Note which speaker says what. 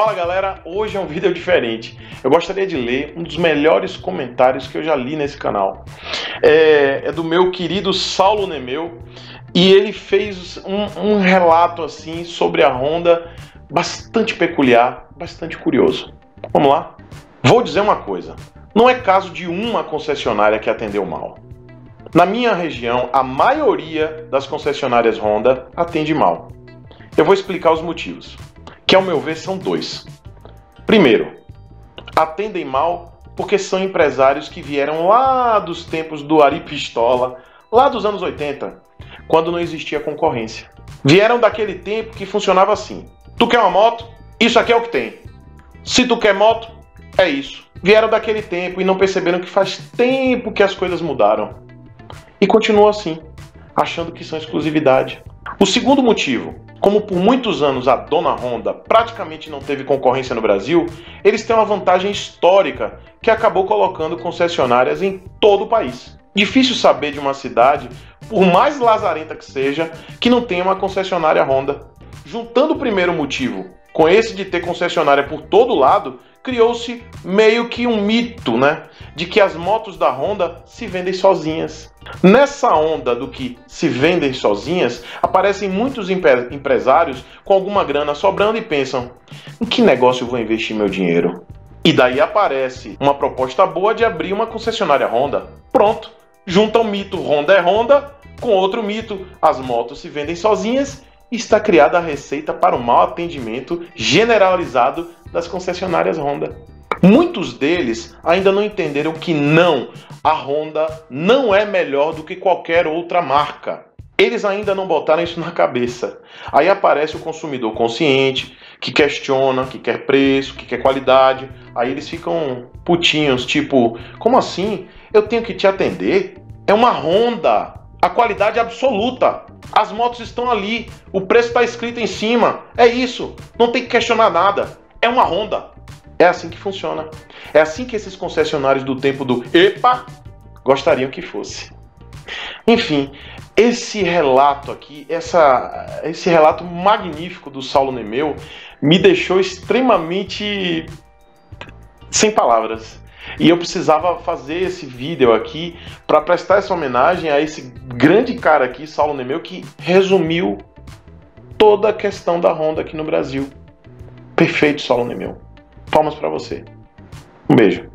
Speaker 1: Fala galera, hoje é um vídeo diferente. Eu gostaria de ler um dos melhores comentários que eu já li nesse canal. É, é do meu querido Saulo Nemeu e ele fez um, um relato assim sobre a Honda bastante peculiar, bastante curioso. Vamos lá? Vou dizer uma coisa: não é caso de uma concessionária que atendeu mal. Na minha região, a maioria das concessionárias Honda atende mal. Eu vou explicar os motivos que ao meu ver são dois. Primeiro, atendem mal porque são empresários que vieram lá dos tempos do Ari Pistola, lá dos anos 80, quando não existia concorrência. Vieram daquele tempo que funcionava assim: tu quer uma moto? Isso aqui é o que tem. Se tu quer moto, é isso. Vieram daquele tempo e não perceberam que faz tempo que as coisas mudaram. E continuam assim, achando que são exclusividade. O segundo motivo como por muitos anos a dona Honda praticamente não teve concorrência no Brasil, eles têm uma vantagem histórica que acabou colocando concessionárias em todo o país. Difícil saber de uma cidade, por mais lazarenta que seja, que não tenha uma concessionária Honda. Juntando o primeiro motivo com esse de ter concessionária por todo lado, criou-se meio que um mito, né? De que as motos da Honda se vendem sozinhas. Nessa onda do que se vendem sozinhas, aparecem muitos empresários com alguma grana sobrando e pensam: em que negócio vou investir meu dinheiro? E daí aparece uma proposta boa de abrir uma concessionária Honda. Pronto, junta o mito Honda é Honda com outro mito: as motos se vendem sozinhas está criada a receita para o mau atendimento generalizado das concessionárias Honda. Muitos deles ainda não entenderam que não, a Honda não é melhor do que qualquer outra marca. Eles ainda não botaram isso na cabeça. Aí aparece o consumidor consciente, que questiona, que quer preço, que quer qualidade. Aí eles ficam putinhos, tipo, como assim? Eu tenho que te atender? É uma Honda. A qualidade é absoluta. As motos estão ali, o preço está escrito em cima. É isso, não tem que questionar nada. É uma Honda. É assim que funciona. É assim que esses concessionários do tempo do EPA gostariam que fosse. Enfim, esse relato aqui, essa, esse relato magnífico do Saulo Nemeu me deixou extremamente sem palavras. E eu precisava fazer esse vídeo aqui para prestar essa homenagem a esse grande cara aqui, Saulo Nemeu, que resumiu toda a questão da Honda aqui no Brasil. Perfeito, Saulo Nemeu. Palmas para você. Um beijo.